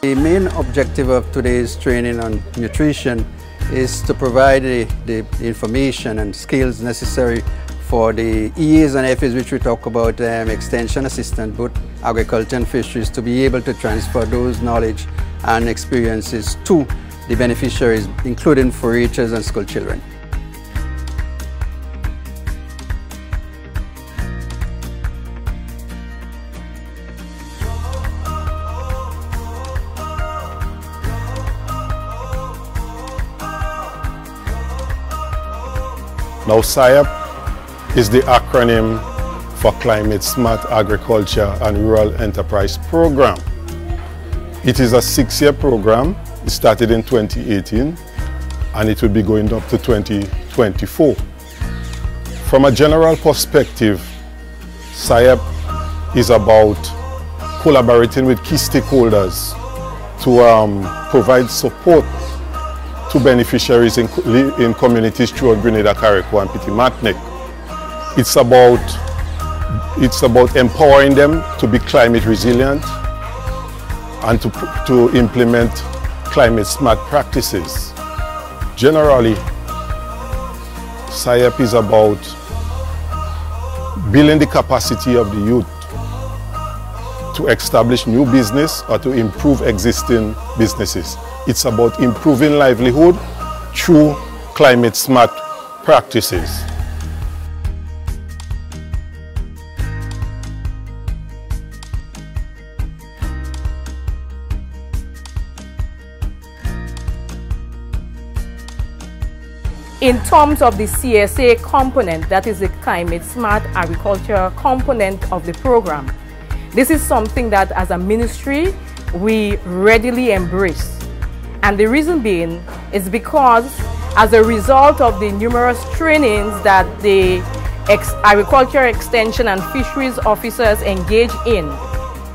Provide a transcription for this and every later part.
The main objective of today's training on nutrition is to provide the, the information and skills necessary for the EAs and FAs which we talk about, um, extension assistant, both agriculture and fisheries, to be able to transfer those knowledge and experiences to the beneficiaries, including 4-Hers and school children. Now SAEP is the acronym for Climate Smart Agriculture and Rural Enterprise Program. It is a six-year program. It started in 2018 and it will be going up to 2024. From a general perspective, SAEP is about collaborating with key stakeholders to um, provide support to beneficiaries in, in communities throughout Grenada, Carriacou and Petite Martinique. It's about, it's about empowering them to be climate resilient and to, to implement climate smart practices. Generally, SAEP is about building the capacity of the youth to establish new business or to improve existing businesses. It's about improving livelihood through climate smart practices. In terms of the CSA component, that is the climate smart agriculture component of the program, this is something that as a ministry, we readily embrace. And the reason being is because as a result of the numerous trainings that the ex agriculture extension and fisheries officers engage in,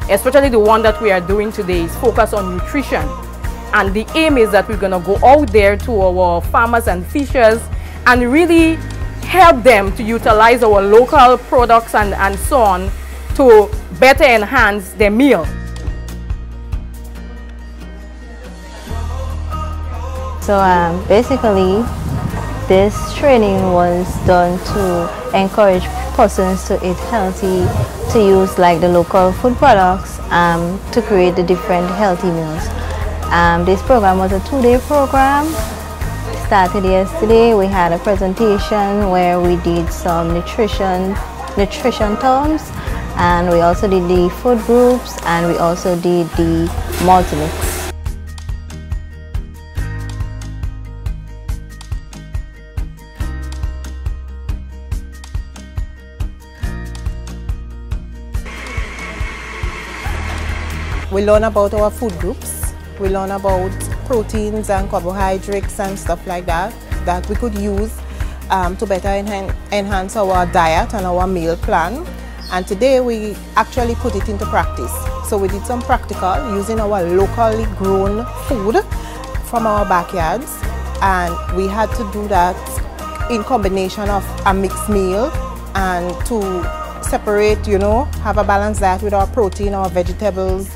especially the one that we are doing today is focus on nutrition. And the aim is that we're going to go out there to our farmers and fishers and really help them to utilize our local products and, and so on to better enhance their meal. So um, basically, this training was done to encourage persons to eat healthy, to use like the local food products um, to create the different healthy meals. Um, this program was a two-day program. Started yesterday. We had a presentation where we did some nutrition nutrition terms and we also did the food groups and we also did the multi-mix. We learn about our food groups. We learn about proteins and carbohydrates and stuff like that that we could use um, to better enhan enhance our diet and our meal plan. And today we actually put it into practice. So we did some practical using our locally grown food from our backyards. And we had to do that in combination of a mixed meal and to separate, you know, have a balanced diet with our protein, our vegetables,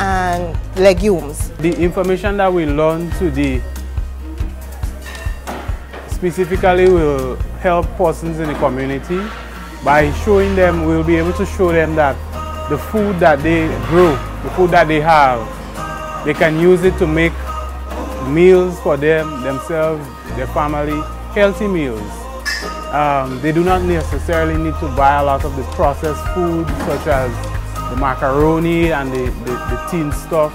and legumes. The information that we learn today specifically will help persons in the community by showing them, we'll be able to show them that the food that they grow, the food that they have, they can use it to make meals for them, themselves, their family, healthy meals. Um, they do not necessarily need to buy a lot of the processed food such as the macaroni and the, the, the tin stuff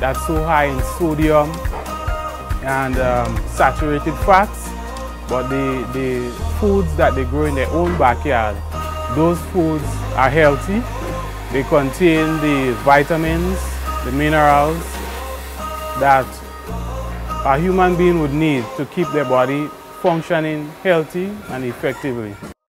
that's so high in sodium and um, saturated fats. But the, the foods that they grow in their own backyard, those foods are healthy. They contain the vitamins, the minerals that a human being would need to keep their body functioning healthy and effectively.